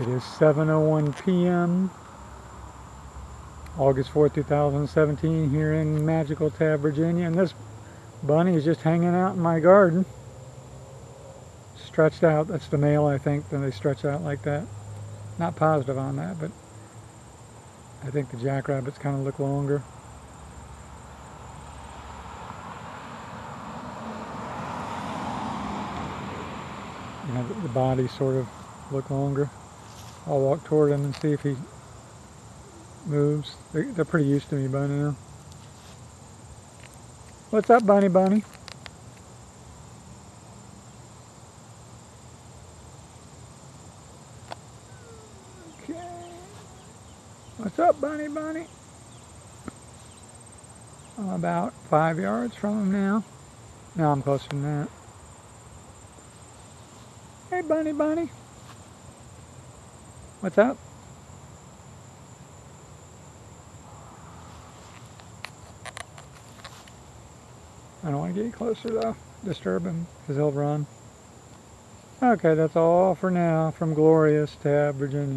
It is 7.01 p.m. August 4th, 2017 here in Magical Tabb, Virginia. And this bunny is just hanging out in my garden. Stretched out. That's the male, I think. Then they stretch out like that. Not positive on that, but I think the jackrabbits kind of look longer. You know, the, the bodies sort of look longer. I'll walk toward him and see if he moves. They, they're pretty used to me by now. What's up, Bunny Bunny? Okay. What's up, Bunny Bunny? I'm about five yards from him now. No, I'm closer than that. Hey, Bunny Bunny. What's up? I don't want to get closer though, disturb him, because he'll run. Okay, that's all for now from Glorious Tabb, Virginia.